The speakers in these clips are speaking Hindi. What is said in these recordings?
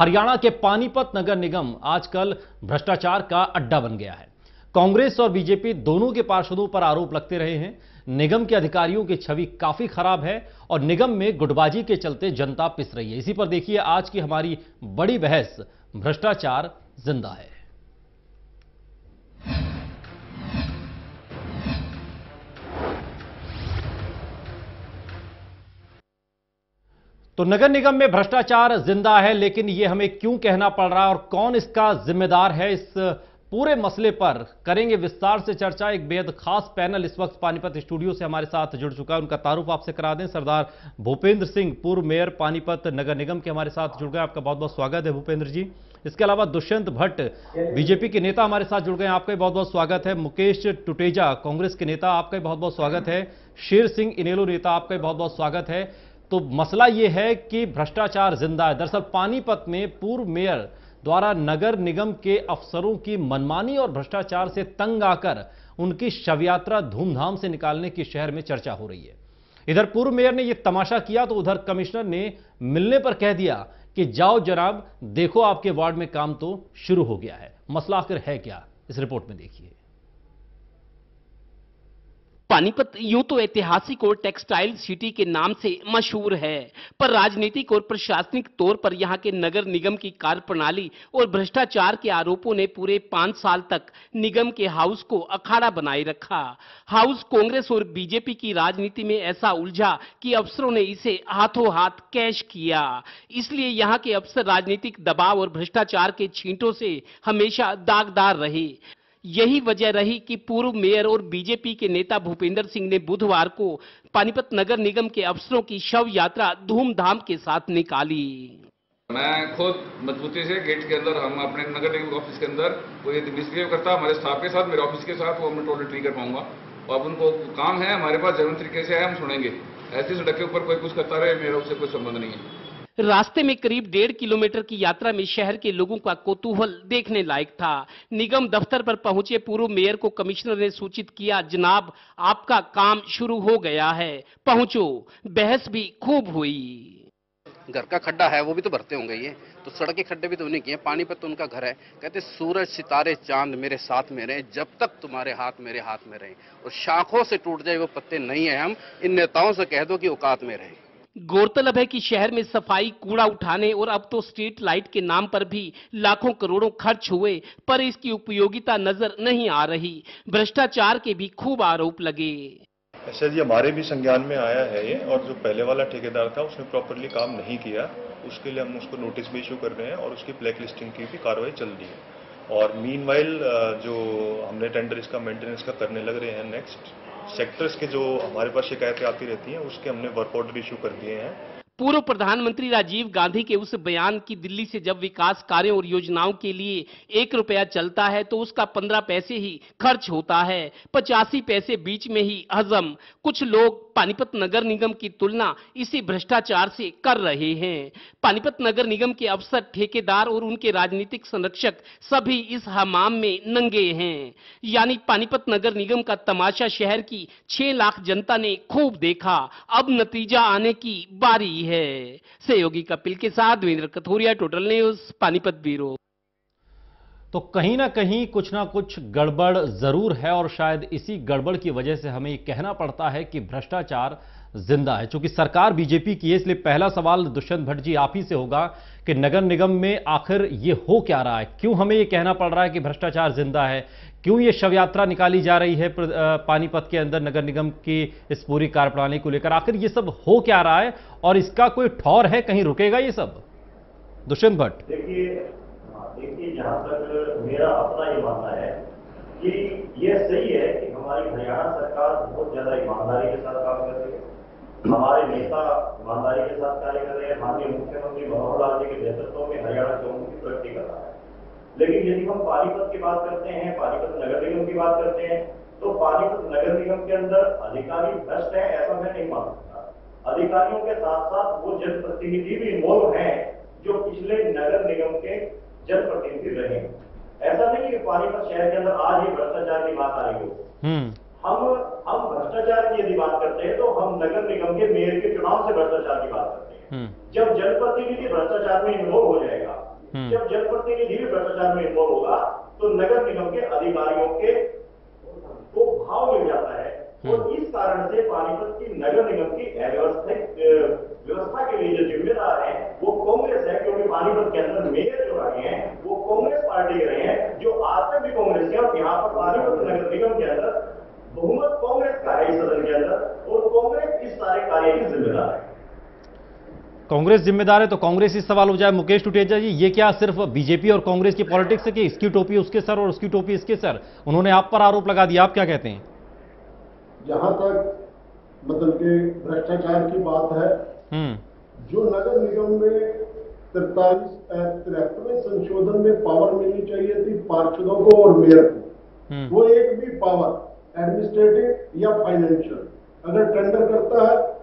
हरियाणा के पानीपत नगर निगम आजकल भ्रष्टाचार का अड्डा बन गया है। कांग्रेस और बीजेपी दोनों के पार्षदों पर आरोप लगते रहे हैं। निगम के अधिकारियों की छवि काफ़ी खराब है और निगम में गुटबाजी के चलते जनता पिस रही है। इसी पर देखिए आज की हमारी बड़ी बहस, भ्रष्टाचार ज़िंदा है। तो नगर निगम में भ्रष्टाचार ज़िंदा है, लेकिन यह हमें क्यों कहना पड़ रहा है और कौन इसका जिम्मेदार है, इस पूरे मसले पर करेंगे विस्तार से चर्चा। एक बेहद खास पैनल इस वक्त पानीपत स्टूडियो से हमारे साथ जुड़ चुका है, उनका तारुफ आपसे करा दें। सरदार भूपेंद्र सिंह, पूर्व मेयर पानीपत नगर निगम के हमारे साथ जुड़ गए, आपका बहुत बहुत स्वागत है भूपेंद्र जी। इसके अलावा दुष्यंत भट्ट, बीजेपी के नेता हमारे साथ जुड़ गए आपका बहुत बहुत स्वागत है। मुकेश टुटेजा, कांग्रेस के नेता, आपका बहुत बहुत स्वागत है। शेर सिंह इनेलो नेता, आपका बहुत बहुत स्वागत है। तो मसला यह है कि भ्रष्टाचार ज़िंदा है। दरअसल पानीपत में पूर्व मेयर द्वारा नगर निगम के अफसरों की मनमानी और भ्रष्टाचार से तंग आकर उनकी शव यात्रा धूमधाम से निकालने की शहर में चर्चा हो रही है। इधर पूर्व मेयर ने यह तमाशा किया तो उधर कमिश्नर ने मिलने पर कह दिया कि जाओ जनाब, देखो आपके वार्ड में काम तो शुरू हो गया है। मसला आखिर है क्या? इस रिपोर्ट में देखिए। पानीपत यूँ तो ऐतिहासिक और टेक्सटाइल सिटी के नाम से मशहूर है। पर राजनीतिक और प्रशासनिक तौर पर यहाँ के नगर निगम की कार्यप्रणाली और भ्रष्टाचार के आरोपों ने पूरे पाँच साल तक निगम के हाउस को अखाड़ा बनाए रखा। हाउस कांग्रेस और बीजेपी की राजनीति में ऐसा उलझा कि अफसरों ने इसे हाथों हाथ कैश किया। इसलिए यहाँ के अफसर राजनीतिक दबाव और भ्रष्टाचार के छींटों से हमेशा दागदार रहे। यही वजह रही कि पूर्व मेयर और बीजेपी के नेता भूपेंद्र सिंह ने बुधवार को पानीपत नगर निगम के अफसरों की शव यात्रा धूमधाम के साथ निकाली। मैं खुद मजबूती से गेट के अंदर, हम अपने नगर निगम ऑफ़िस के अंदर, कोई करता, हमारे स्टाफ के साथ, मेरे ऑफ़िस के साथ, वो मैं टोलरेट नहीं कर पाऊँगा। और अब उनको काम है, हमारे पास ज़रूर तरीके से है, हम सुनेंगे। ऐसी सड़क के ऊपर कोई कुछ करता रहे, मेरा उससे कोई संबंध नहीं है। रास्ते में करीब डेढ़ किलोमीटर की यात्रा में शहर के लोगों का कोतूहल देखने लायक था। निगम दफ्तर पर पहुँचे पूर्व मेयर को कमिश्नर ने सूचित किया, जनाब, आपका काम शुरू हो गया है। पहुंचो। बहस भी खूब हुई। घर का खड्डा है, वो भी तो भरते होंगे ये। तो सड़क के खड्डे भी तो नहीं किए पानी पर तो उनका घर है। कहते, सूरज सितारे चाँद मेरे साथ में रहे। जब तक तुम्हारे हाथ मेरे हाथ में रहे। और शाखों से टूट जाए वो पत्ते नहीं है हम। इन नेताओं से कह दो कि औकात में रहे। गौरतलब है कि शहर में सफ़ाई, कूड़ा उठाने और अब तो स्ट्रीट लाइट के नाम पर भी लाखों करोड़ों खर्च हुए, पर इसकी उपयोगिता नज़र नहीं आ रही। भ्रष्टाचार के भी खूब आरोप लगे। ऐसा जी, हमारे भी संज्ञान में आया है ये, और जो पहले वाला ठेकेदार था, उसने प्रॉपरली काम नहीं किया। उसके लिए हम उसको नोटिस भी इशू कर रहे हैं, और उसकी ब्लैक लिस्टिंग की भी कार्रवाई चल रही है। और मीन जो हमने टेंडर इसका मेंटेनेंस का करने लग रहे हैं नेक्स्ट सेक्टर्स के जो हमारे पास शिकायतें आती रहती हैं, उसके हमने वर्कआउट भी इशू कर दिए हैं। पूर्व प्रधानमंत्री राजीव गांधी के उस बयान की दिल्ली से जब विकास कार्यों और योजनाओं के लिए एक रुपया चलता है तो उसका पंद्रह पैसे ही खर्च होता है। पचासी पैसे बीच में ही हजम। कुछ लोग पानीपत नगर निगम की तुलना इसी भ्रष्टाचार से कर रहे हैं। पानीपत नगर निगम के अफसर, ठेकेदार और उनके राजनीतिक संरक्षक सभी इस हमाम में नंगे हैं। यानी पानीपत नगर निगम का तमाशा शहर की छह लाख जनता ने खूब देखा। अब नतीजा आने की बारी है। है। सहयोगी कपिल के साथ Devendra Kathoria, Total News, Panipat bureau. तो कहीं ना कहीं कुछ ना कुछ गड़बड़ ज़रूर है और शायद इसी गड़बड़ की वजह से हमें कहना पड़ता है कि भ्रष्टाचार ज़िंदा है। क्योंकि सरकार बीजेपी की है, इसलिए पहला सवाल दुष्यंत भट्ट जी आप ही से होगा कि नगर निगम में आखिर ये हो क्या रहा है? क्यों हमें ये कहना पड़ रहा है कि भ्रष्टाचार ज़िंदा है? क्यों ये शव यात्रा निकाली जा रही है पानीपत के अंदर नगर निगम की इस पूरी कार्यप्रणाली को लेकर? आखिर ये सब हो क्या रहा है और इसका कोई ठौर है? कहीं रुकेगा ये सब? दुष्यंत भट्ट। देखिए हाँ, देखिए जहाँ तक मेरा अपना ये मानना है कि ये सही है कि हमारी हरियाणा सरकार बहुत ज़्यादा ईमानदारी के साथ काम कर रही है। हमारे नेता ईमानदारी के साथ कार्य कर रहे हैं। माननीय मुख्यमंत्री मनोहर लाल जी के नेतृत्व में हरियाणा चौमुखी प्रगति कर रहा है। लेकिन यदि हम पानीपत की बात करते हैं पानीपत नगर निगम की बात करते हैं तो पानीपत नगर निगम के अंदर अधिकारी भ्रष्ट है ऐसा मैं नहीं मान सकता अधिकारियों के साथ साथ वो जनप्रतिनिधि भी इन्वॉल्व हैं जो पिछले नगर निगम के जनप्रतिनिधि रहे ऐसा नहीं कि पानीपत शहर के अंदर आज ही भ्रष्टाचार की बात आ रही हो हम्म। हम हम भ्रष्टाचार की यदि बात करते हैं तो हम नगर निगम के मेयर के चुनाव से भ्रष्टाचार की बात करते हैं हम्म। जब जनप्रतिनिधि भ्रष्टाचार में इन्वॉल्व हो जाएगा। जब जनप्रतिनिधि भी भ्रष्टाचार में इन्वॉल्व होगा तो नगर निगम के अधिकारियों के को भाव मिल जाता है हम्म। और इस कारण से पानीपत की नगर निगम की व्यवस्था के लिए जो जिम्मेदार है वो कांग्रेस है क्योंकि पानीपत के अंदर मेयर जो रहे हैं वो कांग्रेस पार्टी के रहे हैं जो आज तक भी कांग्रेस है और यहाँ पर पानीपत नगर निगम के अंदर बहुमत कांग्रेस का है इस सदन के अंदर और कांग्रेस इस सारे कार्य की जिम्मेदार है कांग्रेस जिम्मेदार है तो कांग्रेस ही सवाल हो जाए मुकेश टुटेजा जी ये क्या सिर्फ़ बीजेपी और कांग्रेस की पॉलिटिक्स है कि इसकी टोपी उसके सर और उसकी टोपी इसके सर? उन्होंने आप पर आरोप लगा दिया आप क्या कहते हैं? जहाँ तक मतलब कि भ्रष्टाचार की बात है। हम्म। जो नगर निगम में तिरतालीस तिरहत्तरवें संशोधन में पावर मिलनी चाहिए थी पार्षदों को और मेयर को। हम्म। वो एक भी पावर एडमिनिस्ट्रेटिव या फाइनेंशियल अगर टेंडर करता है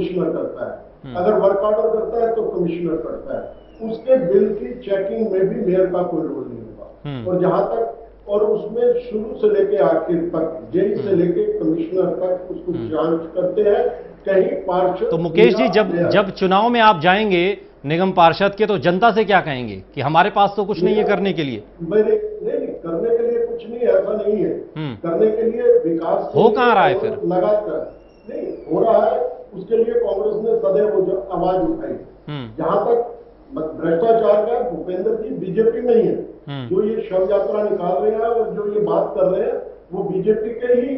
कमिश्नर करता है। हम्म। अगर वर्क ऑर्डर करता है तो कमिश्नर करता है। उसके बिल की चेकिंग में भी मेयर का कोई रोल नहीं होगा। हम्म। और जहाँ तक और उसमें शुरू से लेके आखिर तक जेल से लेके कमिश्नर तक उसको जाँच करते हैं। कहीं पार्षद तो मुकेश जी जब जब चुनाव में आप जाएँगे निगम पार्षद के तो जनता से क्या कहेंगे कि हमारे पास तो कुछ नहीं है करने के लिए? मेरे नहीं करने के लिए कुछ नहीं ऐसा नहीं है। हम्म। करने के लिए विकास हो कहाँ रहा है फिर? लगातार नहीं हो रहा है उसके लिए कांग्रेस ने सदैव वो जो आवाज़ उठाई। हम्म। जहाँ तक भ्रष्टाचार का भूपेंद्र जी बीजेपी में ही है। हम्म। जो ये शव यात्रा निकाल रहे हैं और जो ये बात कर रहे हैं वो बीजेपी के ही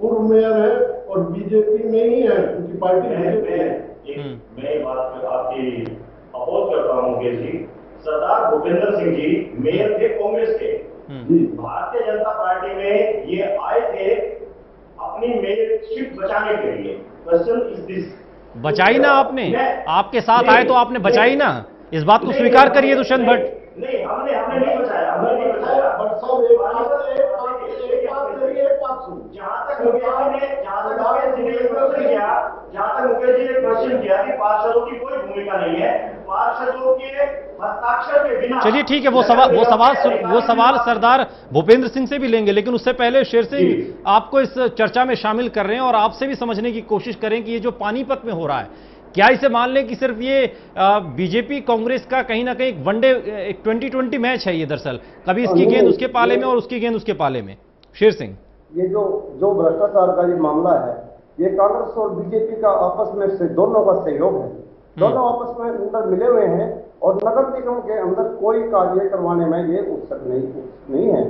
पूर्व मेयर है और बीजेपी में ही है उनकी पार्टी मैं मैं है। मैं बात आपकी अपोज करता हूँ मुकेश जी। सरदार भूपेंद्र सिंह जी मेयर थे कांग्रेस के। हम्म। भारतीय जनता पार्टी में ये आए थे अपनी शिफ्ट बचाने के लिए। क्वेश्चन इज़ दिस बचाई ना आपने? आपके साथ आए तो आपने बचाई ना? इस बात को स्वीकार करिए दुष्यंत भट्ट। नहीं हमने हमने नहीं बचाया हमने नहीं बचाया। भट्ट साहब एक बात एक बात एक बात करिए एक बात सुनिए जहाँ तक मुकेश जी ने जहाँ तक मुकेश जी ने क्वेश्चन किया जहाँ तक मुकेश जी ने क्वेश्चन किया कि पार्षदों की कोई भूमिका नहीं है पार्षदों के हस्ताक्षर के बिना चलिए ठीक है वो सवाल वो सवाल वो सवाल सरदार भूपेंद्र सिंह से भी लेंगे लेकिन उससे पहले शेर सिंह आपको इस चर्चा में शामिल कर रहे हैं और आपसे भी समझने की कोशिश करें कि ये जो पानीपत में हो रहा है क्या इसे मान लें कि सिर्फ़ ये बीजेपी कांग्रेस का कहीं ना कहीं वनडे एक ट्वेंटी ट्वेंटी मैच है ये दरअसल कभी इसकी गेंद उसके पाले में और उसकी गेंद उसके पाले में। शेर सिंह। ये जो जो भ्रष्टाचार का ये मामला है ये कांग्रेस और बीजेपी का आपस में से दोनों का सहयोग है। दोनों आपस में अंदर मिले हुए हैं और नगर निगम के अंदर कोई कार्य करवाने में ये उत्सुक नहीं नहीं है।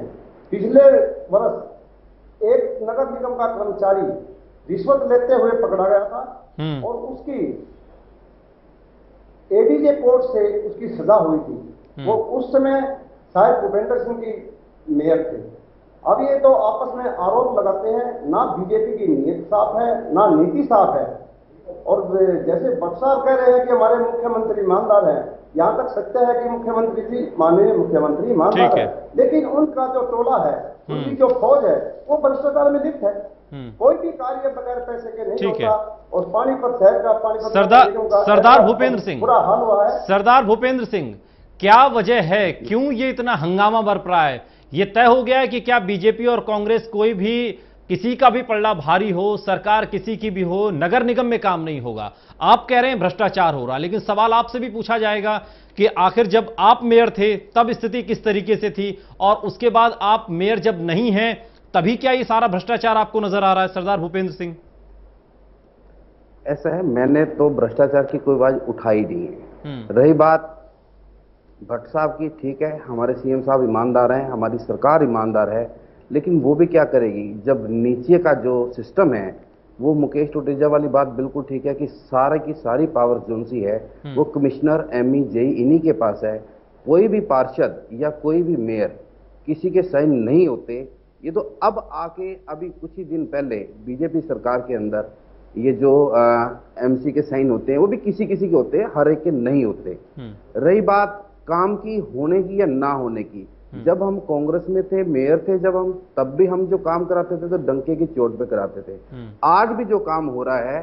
पिछले वर्ष एक नगर निगम का कर्मचारी रिश्वत लेते हुए पकड़ा गया था हम्म। और उसकी एडीजे कोर्ट से उसकी सजा हुई थी। वो उस समय शायद भूपेंद्र सिंह की मेयर थे। अब ये तो आपस में आरोप लगाते हैं ना बीजेपी की नीयत साफ़ है ना नीति साफ़ है। और जैसे साहब कह रहे हैं कि हमारे मुख्यमंत्री ईमानदार हैं यहाँ तक सत्य है कि मुख्यमंत्री जी माननीय मुख्यमंत्री ईमानदार है। लेकिन उनका जो टोला है उनकी जो फौज है वो भ्रष्टाचार में लिप्त है। हम्म। कोई भी कार्य बगैर पैसे के नहीं ठीक है। और पानीपत शहर का पानीपत सरदार- सरदार भूपेंद्र सिंह। बुरा हाल हुआ है। सरदार भूपेंद्र सिंह क्या वजह है? क्यों ये इतना हंगामा बरप रहा है? ये तय हो गया है कि क्या बीजेपी और कांग्रेस कोई भी किसी का भी पल्ला भारी हो सरकार किसी की भी हो नगर निगम में काम नहीं होगा। आप कह रहे हैं भ्रष्टाचार हो रहा लेकिन सवाल आपसे भी पूछा जाएगा कि आखिर जब आप मेयर थे तब स्थिति किस तरीके से थी और उसके बाद आप मेयर जब नहीं हैं तभी क्या ये सारा भ्रष्टाचार आपको नज़र आ रहा है सरदार भूपेंद्र सिंह? ऐसा है मैंने तो भ्रष्टाचार की कोई आवाज़ उठाई नहीं है। हम्म। रही बात भट्ट साहब की ठीक है हमारे सीएम साहब ईमानदार हैं हमारी सरकार ईमानदार है लेकिन वो भी क्या करेगी? जब नीचे का जो सिस्टम है वो मुकेश टोटेजा वाली बात बिल्कुल ठीक है कि सारे की सारी पावर जो सी है। वो कमिश्नर एम ई जेई इन्हीं के पास है। कोई भी पार्षद या कोई भी मेयर किसी के साइन नहीं होते। ये तो अब आके अभी कुछ ही दिन पहले बीजेपी सरकार के अंदर ये जो एमसी के साइन होते हैं वो भी किसी किसी के होते हैं हर एक के नहीं होते। हम्म। रही बात काम की होने की या ना होने की। जब हम कांग्रेस में थे मेयर थे जब हम तब भी हम जो काम कराते थे तो डंके की चोट पे कराते थे। हम्म। आज भी जो काम हो रहा है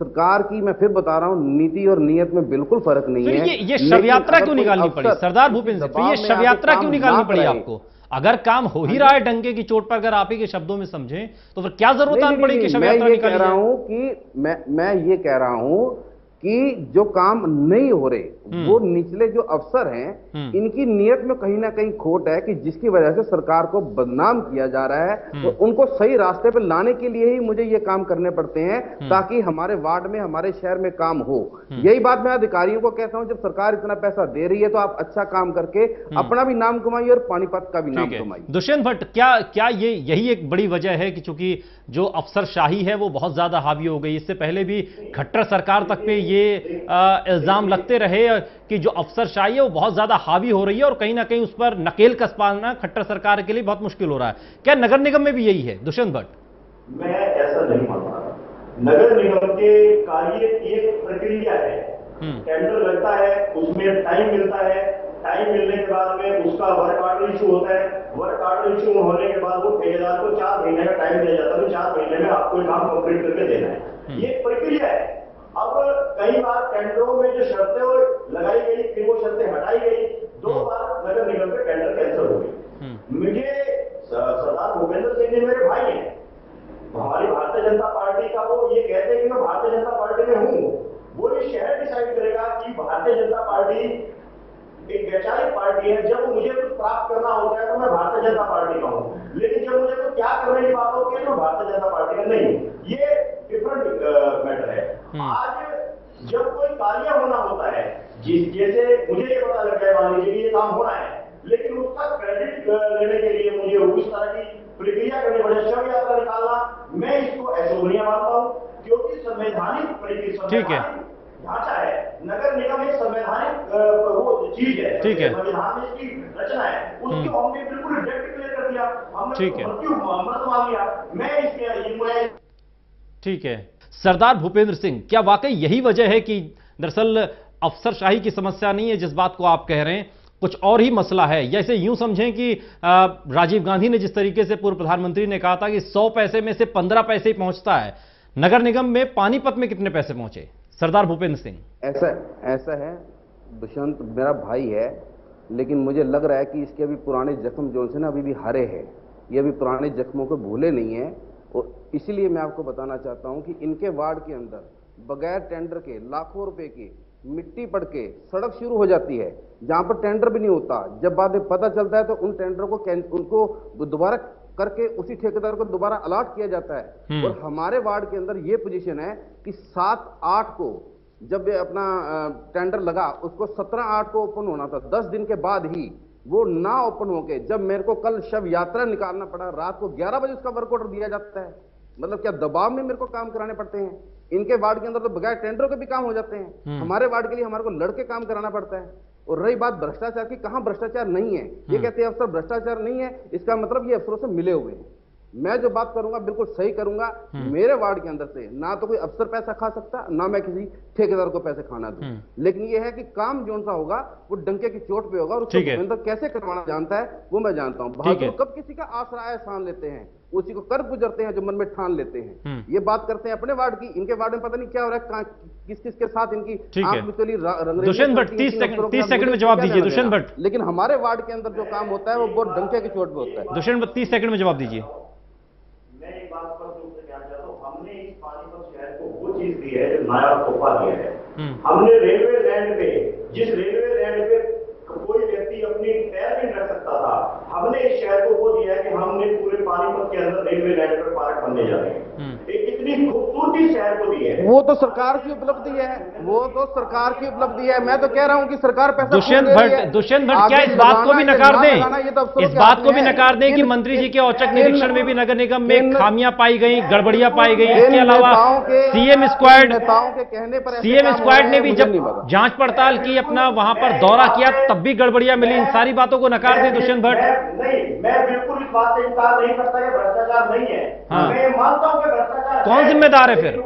सरकार की मैं फिर बता रहा हूँ नीति और नियत में बिल्कुल फ़र्क नहीं है। ये ये शव यात्रा क्यों निकालनी पड़ी? सरदार भूपेंद्र सिंह ये शव यात्रा क्यों निकालनी पड़ी आपको? अगर काम हो ही रहा है डंके की चोट पर अगर आप ही के शब्दों में समझें तो फिर क्या ज़रूरत पड़ी कि शव मैं यात्रा ये कह रहा? हूँ कि मैं मैं ये कह रहा हूँ कि जो काम नहीं हो रहे वो निचले जो अफसर हैं हम्म। इनकी नीयत में कहीं ना कहीं खोट है कि जिसकी वजह से सरकार को बदनाम किया जा रहा है तो उनको सही रास्ते पर लाने के लिए ही मुझे ये काम करने पड़ते हैं ताकि हमारे वार्ड में हमारे शहर में काम हो। यही बात मैं अधिकारियों को कहता हूँ जब सरकार इतना पैसा दे रही है तो आप अच्छा काम करके अपना भी नाम कमाइए और पानीपत का भी नाम कमाइए। दुष्यंत भट्ट क्या क्या ये यही एक बड़ी वजह है कि चूँकि जो अफसरशाही है वो बहुत ज़्यादा हावी हो गई इससे पहले भी खट्टर सरकार तक पे ये आ, इल्ज़ाम लगते रहे कि जो अफसरशाही है वो बहुत ज़्यादा हावी हो रही है और कहीं ना कहीं उस पर नकेल कस पाना खट्टर सरकार के लिए बहुत मुश्किल हो रहा है। क्या नगर निगम में भी यही है दुष्यंत भट्ट? मैं ऐसा नहीं मानता। नगर निगम के कार्य एक प्रक्रिया है। हम्म। टेंडर लगता है उसमें टाइम मिलता है। टाइम मिलने के बाद में उसका वर्क ऑर्डर इशू होता है। वर्क ऑर्डर इशू होने के बाद वो ठेकेदार को चार महीने का टाइम दिया जाता है। चार महीने में आपको काम कंप्लीट करके देना है। ये प्रक्रिया है। अब कई बार टेंडरों में जो शर्तें लगाई गई फिर वो शर्तें हटाई गई। दो बार नगर निगम के टेंडर कैंसिल हो गई। मुझे सरदार भूपेंद्र सिंह जी मेरे भाई हैं। हमारी भारतीय जनता पार्टी का वो ये कहते हैं कि मैं भारतीय जनता पार्टी में हूँ। वो ये शहर डिसाइड करेगा कि भारतीय जनता पार्टी एक वैचारिक पार्टी है। जब मुझे कुछ प्राप्त करना होता है तो मैं भारतीय जनता पार्टी का हूँ लेकिन जब मुझे कुछ त्याग करने की बात होती है तो मैं भारतीय जनता पार्टी का नहीं हूँ। ये डिफरेंट मैटर है आज जब कोई कार्य होना होता है जिस जैसे मुझे ये पता लग जाए मान लीजिए कि ये काम होना है। लेकिन उसका क्रेडिट लेने के लिए मुझे उस तरह की प्रक्रिया करनी पड़े शव यात्रा निकालना मैं इसको ऐसोनिया मानता हूँ क्योंकि संवैधानिक प्रक्रिया ठीक है। ढांचा है नगर निगम एक संवैधानिक वो चीज़ है। ठीक है। संविधान में इसकी रचना है। उसको हमने बिल्कुल डायरेक्ट क्लियर कर दिया। हमने है। मृत मान लिया। मैं इसके ठीक है। सरदार भूपेंद्र सिंह क्या वाकई यही वजह है कि दरअसल अफसरशाही की समस्या नहीं है, जिस बात को आप कह रहे हैं। कुछ और ही मसला है। जैसे यूँ समझें कि राजीव गांधी ने जिस तरीके से पूर्व प्रधानमंत्री ने कहा था कि 100 पैसे में से 15 पैसे ही पहुँचता है। नगर निगम में पानीपत में कितने पैसे पहुँचे? सरदार भूपेंद्र सिंह। ऐसा ऐसा है, दुष्यंत मेरा भाई है, लेकिन मुझे लग रहा है कि इसके अभी पुराने जख्म जो से ना अभी भी हरे हैं। ये अभी पुराने जख्मों को भूले नहीं है। और इसीलिए मैं आपको बताना चाहता हूँ कि इनके वार्ड के अंदर, बगैर टेंडर के, लाखों रुपए की मिट्टी पड़ के सड़क शुरू हो जाती है जहाँ पर टेंडर भी नहीं होता। जब बाद में पता चलता है तो उन टेंडर को उनको दोबारा करके उसी ठेकेदार को दोबारा अलॉट किया जाता है। और हमारे वार्ड के अंदर ये पोजीशन है कि सात आठ को जब ये अपना टेंडर लगा उसको सत्रह आठ को ओपन होना था। दस दिन के बाद ही वो ना ओपन होके जब मेरे को कल शव यात्रा निकालना पड़ा रात को ग्यारह बजे उसका वर्क ऑर्डर दिया जाता है। मतलब क्या दबाव में मेरे को काम कराने पड़ते हैं। इनके वार्ड के अंदर तो बगैर टेंडरों के भी काम हो जाते हैं। हमारे वार्ड के लिए हमारे को लड़के काम कराना पड़ता है। और रही बात भ्रष्टाचार की कहाँ भ्रष्टाचार नहीं है? ये कहते हैं अफसर भ्रष्टाचार नहीं है इसका मतलब ये अफसरों से मिले हुए हैं। मैं जो बात करूँगा बिल्कुल सही करूँगा मेरे वार्ड के अंदर से ना तो कोई अफसर पैसा खा सकता ना मैं किसी ठेकेदार को पैसे खाना दूँ। लेकिन ये है कि काम जो सा होगा वो डंके की चोट पे होगा और उसको भूपेंद्र कैसे करवाना जानता है वो मैं जानता हूँ। बहादुर कब किसी का आश्रय एहसान लेते हैं? उसी को कर गुजरते हैं जो मन में ठान लेते हैं। ये बात करते हैं अपने वार्ड की। इनके वार्ड में पता नहीं क्या हो रहा है किस किस के साथ इनकी दुष्यंत भट्ट, चलती 30 इन सेकंड- अफसरों के 30 साथ सेकंड में जवाब दीजिए, दुष्यंत भट्ट। लेकिन हमारे वार्ड के अंदर जो काम होता है वो बहुत डंके की चोट पे होता है। दुष्यंत भट्ट तीस सेकंड में जवाब दीजिए। बात पर से कहना चाहता हूँ हमने इस पानीपत शहर को वो चीज़ दी है जो नया तोहफा दिया है। हमने रेलवे लैंड पे जिस रेलवे लैंड पे कोई व्यक्ति अपनी पैर नहीं रख सकता था। हमने इस शहर को वो दिया है कि हमने पूरे पानीपत के अंदर रेलवे लैंड पर पार्क बनने जा रहे हैं। एक इतनी खूबसूरती शहर को दी है। वो तो सरकार की उपलब्धि है। वो तो सरकार की उपलब्धि है। मैं तो कह रहा हूँ कि सरकार पैसा दुष्यंत भट्ट दुष्यंत भट्ट क्या इस बात को भी नकार दें? तो इस बात को भी नकार दें कि मंत्री जी के औचक निरीक्षण में भी नगर निगम में खामियाँ पाई गई गड़बड़ियाँ पाई गई। इसके अलावा सीएम स्क्वाड के कहने पर सीएम स्क्वाड ने भी जब जाँच पड़ताल की अपना वहाँ पर दौरा किया तब भी गड़बड़ियाँ मिली इन सारी बातों को नकार दें दुष्यंत भट्ट नहीं मैं बिल्कुल इस बात से इनकार नहीं करता कि भ्रष्टाचार नहीं है हाँ। मैं मानता हूँ कि भ्रष्टाचार कौन जिम्मेदार है फिर?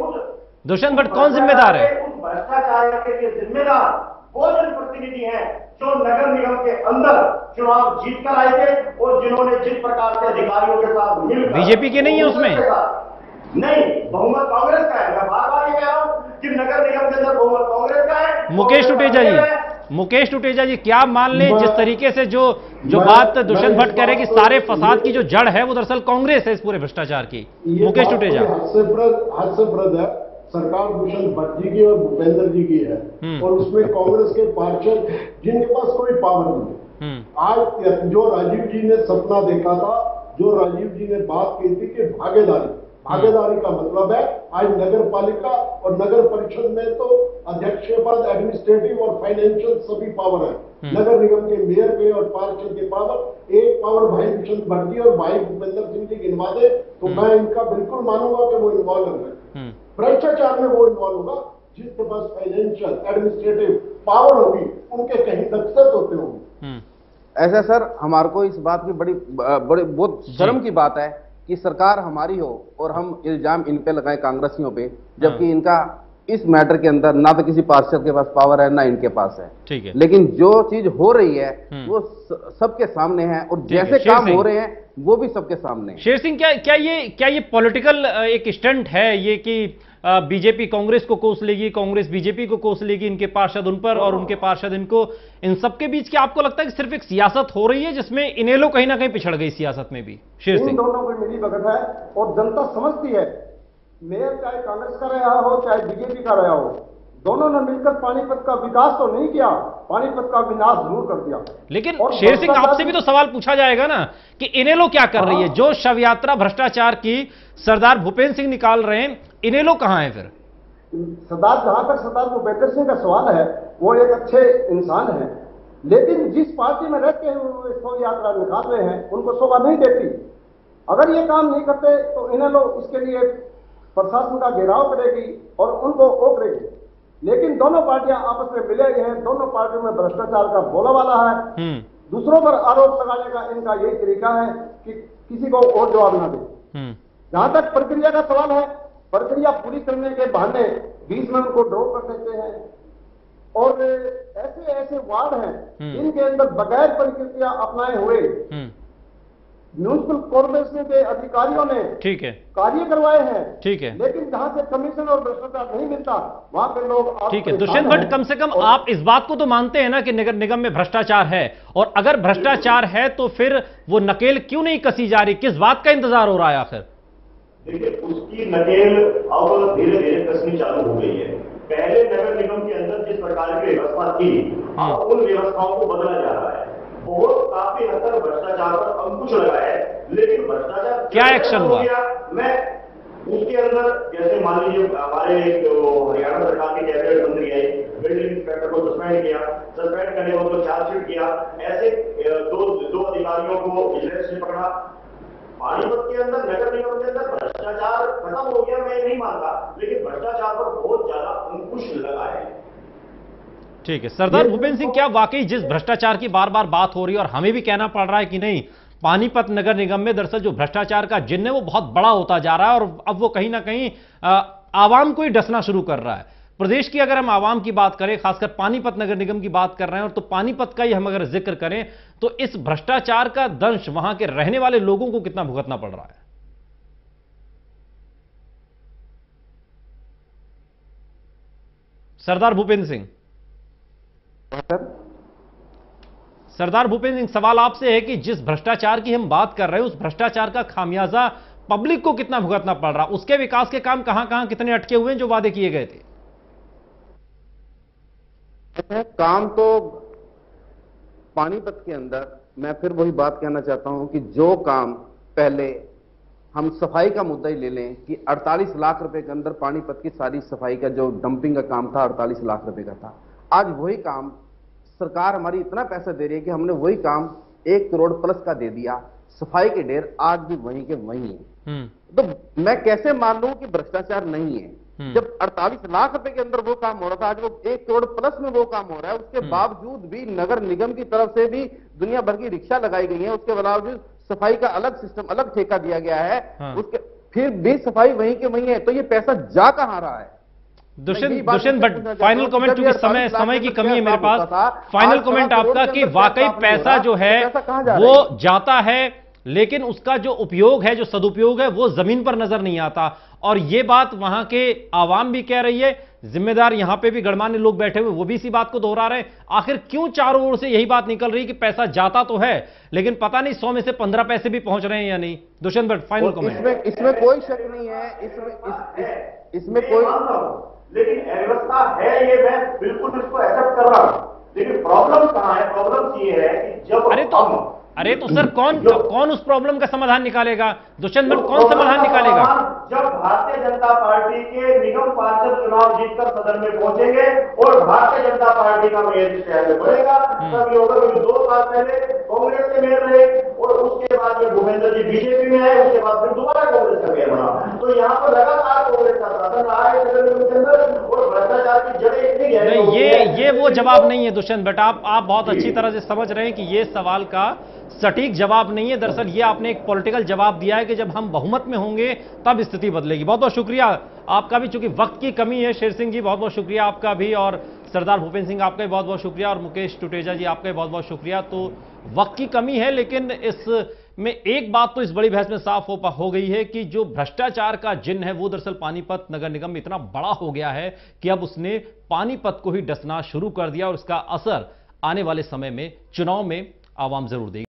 दुष्यंत भट्ट कौन जिम्मेदार है भ्रष्टाचार के लिए जिम्मेदार वो जनप्रतिनिधि हैं जो नगर निगम के अंदर चुनाव जीत कर आए थे और जिन्होंने जिस प्रकार से अधिकारियों के साथ मिलकर बीजेपी के नहीं है उसमें? नहीं बहुमत कांग्रेस का है मैं बार बार ये कह रहा हूँ कि नगर निगम के अंदर बहुमत कांग्रेस का है मुकेश टुटेजा जी। मुकेश टुटेजा जी क्या मान लें जिस तरीके से जो जो बात दुष्यंत भट्ट कह रहे हैं कि सारे फसाद की जो जड़ है वो दरअसल कांग्रेस है इस पूरे भ्रष्टाचार की। मुकेश टुटेजा। बड़ी हास्यप्रद है। सरकार दुष्यंत भट्ट जी की और भूपेंद्र जी की है। हम्म। और उसमें कांग्रेस के पार्षद जिनके पास कोई पावर नहीं है। हम्म। आज जो राजीव जी ने सपना देखा था जो राजीव जी ने बात की थी कि भागीदारी। भागीदारी का मतलब है आज नगर पालिका और नगर परिषद में तो अध्यक्ष के पास एडमिनिस्ट्रेटिव और फाइनेंशियल सभी पावर है। हम्म। नगर निगम के मेयर के और पार्षद के पावर एक पावर भाई दुष्यंत भट्टी और भाई भूपेंद्र सिंह जी गिनवा दे तो हम्म। मैं इनका बिल्कुल मानूँगा कि वो इन्वॉल्व है। हम्म। भ्रष्टाचार में वो इन्वॉल्व होगा जिसके पास फाइनेंशियल एडमिनिस्ट्रेटिव पावर होगी उनके कहीं दक्षत होते होंगे। ऐसा सर हमारे को इस बात की बड़ी बड़ी बहुत शर्म की बात है कि सरकार हमारी हो और हम इल्ज़ाम इन पे लगाए कांग्रेसियों पे जबकि हाँ। इनका इस मैटर के अंदर ना तो किसी पार्षद के पास पावर है ना इनके पास है ठीक है लेकिन जो चीज़ हो रही है हम्म। वो सबके सामने है और जैसे काम हो रहे हैं वो भी सबके सामने शेर सिंह क्या क्या ये क्या ये पॉलिटिकल एक स्टंट है? ये कि बीजेपी कांग्रेस को कोस लेगी कांग्रेस बीजेपी को कोस लेगी इनके पार्षद उन पर और उनके पार्षद इनको इन सबके बीच क्या आपको लगता है कि सिर्फ़ एक सियासत हो रही है जिसमें इनेलो कहीं ना कहीं पिछड़ गई सियासत में भी? शेर सिंह। दोनों की मिली भगत है और जनता समझती है मेयर चाहे कांग्रेस का रहा हो चाहे बीजेपी का रहा हो दोनों ने मिलकर पानीपत का विकास तो नहीं किया पानीपत का विनाश ज़रूर कर दिया। लेकिन शेर सिंह आपसे भी तो सवाल पूछा जाएगा ना कि इनेलो क्या कर रही है? हाँ। जो शव यात्रा भ्रष्टाचार की सरदार भूपेंद्र सिंह निकाल रहे हैं इनेलो कहाँ है फिर? सरदार जहाँ तक सरदार भूपेंद्र सिंह का सवाल है वो एक अच्छे इंसान है। लेकिन जिस पार्टी में रहते हुए वो शव यात्रा निकाल रहे हैं उनको शोभा नहीं देती। अगर ये काम नहीं करते तो इन्हें लोग इसके लिए प्रशासन का घेराव करेगी और उनको ओकरेगी लेकिन दोनों पार्टियाँ आपस में मिले हैं दोनों पार्टियों में भ्रष्टाचार का बोलावाला है। हम्म। दूसरों पर आरोप लगाने का इनका यही तरीका है कि किसी को और जवाब ना दे। हम्म। जहाँ तक प्रक्रिया का सवाल है प्रक्रिया पूरी करने के बहाने बीच में उनको ड्रॉप कर देते हैं। और ऐसे ऐसे वार्ड हैं हम्म। जिनके अंदर बगैर प्रक्रिया अपनाए हुए हम्म। म्यूनिसिपल कॉर्पोरेशन के अधिकारियों ने ठीक है। कार्य करवाए हैं। ठीक है। लेकिन जहाँ से कमीशन और भ्रष्टाचार नहीं मिलता वहाँ पे लोग ठीक है दुष्यंत भट्ट कम से कम आप इस बात को तो मानते हैं ना कि नगर निगम में भ्रष्टाचार है। और अगर भ्रष्टाचार है तो फिर वो नकेल क्यों नहीं कसी जा रही? किस बात का इंतज़ार हो रहा है आखिर? देखिए उसकी नकेल अब धीरे धीरे कसनी चालू हो गई है। पहले नगर निगम के अंदर जिस प्रकार की व्यवस्था थी अब उन व्यवस्थाओं को बदला जा रहा है। और काफ़ी हद तक भ्रष्टाचार पर अंकुश लगा है लेकिन भ्रष्टाचार क्या एक्शन हुआ? मैं उसके अंदर जैसे मान लीजिए हमारे जो हरियाणा सरकार के कैबिनेट मंत्री है बिल्डिंग इंस्पेक्टर को सस्पेंड किया सस्पेंड करने के तो चार्जशीट किया ऐसे दो दो अधिकारियों को विजिलेंस ने पकड़ा। पानीपत के अंदर नगर निगम के अंदर भ्रष्टाचार खत्म हो गया मैं नहीं मानता लेकिन भ्रष्टाचार पर बहुत ज़्यादा अंकुश लगा है। ठीक है। सरदार भूपेंद्र सिंह क्या वाकई जिस भ्रष्टाचार की बार बार बात हो रही है और हमें भी कहना पड़ रहा है कि नहीं पानीपत नगर निगम में दरअसल जो भ्रष्टाचार का जिन्न है वो बहुत बड़ा होता जा रहा है और अब वो कहीं ना कहीं आवाम को ही डसना शुरू कर रहा है। प्रदेश की अगर हम आवाम की बात करें खासकर पानीपत नगर निगम की बात कर रहे हैं और तो पानीपत का ही हम अगर ज़िक्र करें तो इस भ्रष्टाचार का दंश वहाँ के रहने वाले लोगों को कितना भुगतना पड़ रहा है? सरदार भूपेंद्र सिंह सर सरदार भूपेंद्र सिंह सवाल आपसे है कि जिस भ्रष्टाचार की हम बात कर रहे हैं उस भ्रष्टाचार का खामियाजा पब्लिक को कितना भुगतना पड़ रहा? उसके विकास के काम कहाँ कहाँ कितने अटके हुए हैं जो वादे किए गए थे? काम तो पानीपत के अंदर मैं फिर वही बात कहना चाहता हूँ कि जो काम पहले हम सफ़ाई का मुद्दा ही ले लें कि 48 लाख रुपए के अंदर पानीपत की सारी सफ़ाई का जो डंपिंग का काम था 48 लाख रुपए का था। आज वही काम सरकार हमारी इतना पैसा दे रही है कि हमने वही काम एक करोड़ प्लस का दे दिया। सफ़ाई के ढेर आज भी वहीं के वहीं है। हम्म, तो मैं कैसे मान लू कि भ्रष्टाचार नहीं है? हम्म। जब 48 लाख रुपए के अंदर वो काम हो रहा था आज वो एक करोड़ प्लस में वो काम हो रहा है उसके बावजूद भी नगर निगम की तरफ़ से भी दुनिया भर की रिक्शा लगाई गई है उसके बावजूद सफ़ाई का अलग सिस्टम अलग ठेका दिया गया है हाँ। उसके फिर भी सफ़ाई वहीं के वहीं है तो ये पैसा जा कहाँ रहा है? दुष्यंत दुष्यंत भट्ट फाइनल कमेंट क्योंकि समय समय की कमी है मेरे पास फाइनल कमेंट आपका कि वाकई पैसा जो है? वो जाता है लेकिन उसका जो उपयोग है जो सदुपयोग है वो ज़मीन पर नज़र नहीं आता। और ये बात वहाँ के आवाम भी कह रही है जिम्मेदार यहाँ पे भी गणमान्य लोग बैठे हुए वो भी इसी बात को दोहरा रहे हैं। आखिर क्यों चारों ओर से यही बात निकल रही कि पैसा जाता तो है लेकिन पता नहीं सौ में से पंद्रह पैसे भी पहुँच रहे हैं या नहीं? दुष्यंत भट्ट फाइनल कमेंट इसमें इसमें कोई शक नहीं है इसमें इस, इस, इसमें कोई लेकिन अव्यवस्था है ये मैं बिल्कुल इसको एक्सेप्ट कर रहा हूँ। लेकिन प्रॉब्लम कहाँ है? प्रॉब्लम ये है कि जब अरे तो अरे तो सर कौन कौन उस प्रॉब्लम का समाधान निकालेगा? दुष्यंत कौन समाधान निकालेगा? जब भारतीय जनता पार्टी के निगम पार्षद चुनाव जीतकर सदन में पहुँचेंगे और भारतीय जनता पार्टी का मेयर शहर में बढ़ेगा तब ये होगा क्योंकि दो साल पहले कांग्रेस के मेयर रहे और उसके बाद में भूपेंद्र जी बीजेपी में आए उसके बाद फिर दोबारा कांग्रेस का मेयर बना। तो यहाँ पर लगातार कांग्रेस का शासन रहा है सदन के अंदर और नहीं ये ये वो जवाब नहीं है दुष्यंत भट्ट। आप आप बहुत अच्छी तरह से समझ रहे हैं कि ये सवाल का सटीक जवाब नहीं है। दरअसल ये आपने एक पॉलिटिकल जवाब दिया है कि जब हम बहुमत में होंगे तब स्थिति बदलेगी। बहुत बहुत शुक्रिया। आपका भी चूँकि वक्त की कमी है शेर सिंह जी बहुत बहुत शुक्रिया आपका भी और सरदार भूपेंद्र सिंह आपका भी बहुत बहुत शुक्रिया और मुकेश टुटेजा जी आपका भी बहुत बहुत शुक्रिया। तो वक्त की कमी है लेकिन इस में एक बात तो इस बड़ी बहस में साफ़ हो, हो गई है कि जो भ्रष्टाचार का जिन है वो दरअसल पानीपत नगर निगम में इतना बड़ा हो गया है कि अब उसने पानीपत को ही डसना शुरू कर दिया और इसका असर आने वाले समय में चुनाव में आवाम ज़रूर देगी।